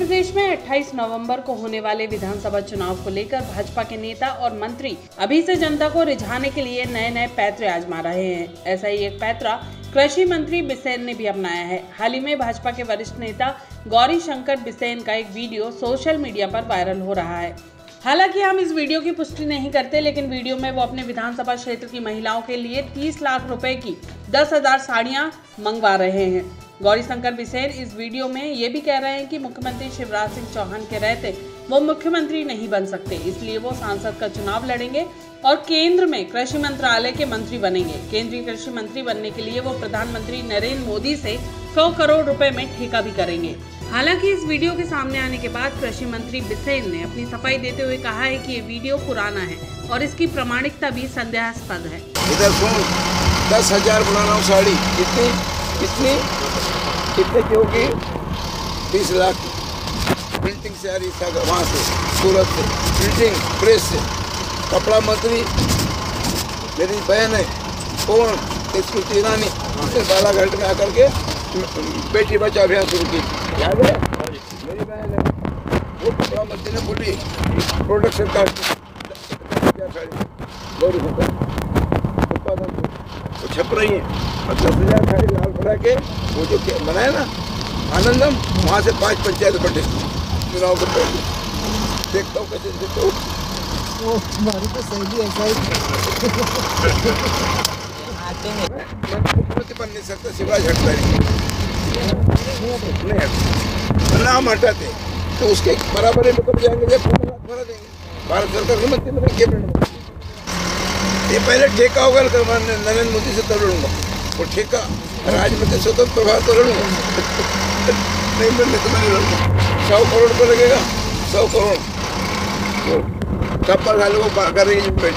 प्रदेश में 28 नवंबर को होने वाले विधानसभा चुनाव को लेकर भाजपा के नेता और मंत्री अभी से जनता को रिझाने के लिए नए नए पैतरे आजमा रहे हैं। ऐसा ही एक पैतरा कृषि मंत्री बिसेन ने भी अपनाया है। हाल ही में भाजपा के वरिष्ठ नेता गौरी शंकर बिसेन का एक वीडियो सोशल मीडिया पर वायरल हो रहा है। हालाँकि हम इस वीडियो की पुष्टि नहीं करते, लेकिन वीडियो में वो अपने विधानसभा क्षेत्र की महिलाओं के लिए 30 लाख रुपए की दस हज़ार साड़ियाँ मंगवा रहे हैं। गौरी शंकर बिसेन इस वीडियो में ये भी कह रहे हैं कि मुख्यमंत्री शिवराज सिंह चौहान के रहते वो मुख्यमंत्री नहीं बन सकते, इसलिए वो सांसद का चुनाव लड़ेंगे और केंद्र में कृषि मंत्रालय के मंत्री बनेंगे। केंद्रीय कृषि मंत्री बनने के लिए वो प्रधानमंत्री नरेंद्र मोदी से 100 करोड़ रुपए में ठेका भी करेंगे। हालाँकि इस वीडियो के सामने आने के बाद कृषि मंत्री बिसेन ने अपनी सफ़ाई देते हुए कहा है कि ये वीडियो पुराना है और इसकी प्रमाणिकता भी संदेहास्पद है। इधर सुन, दस हज़ार साड़ी। कितनी? कितनी? कितने की होगी? बीस लाख। प्रिंटिंग से आ रही था वहाँ से, सूरत से। प्रिंटिंग प्रेस से। कपड़ा मंत्री, मेरी बहन है, कौन? स्मृति ईरानी उसने बालाघाट में आकर के, बेटी बचा अभियान शुरू की। याद है? मेरी बहन है। वो कपड़ा मंत्री ने बोली प्रोडक्शन का गौरी छप रही है। और दस हज़ार साड़ी लाल बना के वो जो बनाया ना आनंदम वहाँ से पाँच पंचायत बटे। चुनाव के पहले। देखता हूँ कैसे देखता हूँ हमारी तो सही ऐसा ही। मैं मुख्यमंत्री बन नहीं सकता शिवराज हटता नहीं नहीं हटता नाम हटाते। तो उसके बराबर में कब जाएँगे? जब पंद्रह भरा देंगे। भारत सरकार के मंत्री में कैबिनेट मंत्री ये पहले ठेका होगा नरेंद्र मोदी से तब लड़ूँगा वो ठेका राजनीति तो प्रभाव तो लड़ूँगा नहीं बनने तो मैं नहीं लड़ूँगा सौ करोड़ रुपये लगेगा, सौ करोड़। सब पर को करेंगे रही है बैठ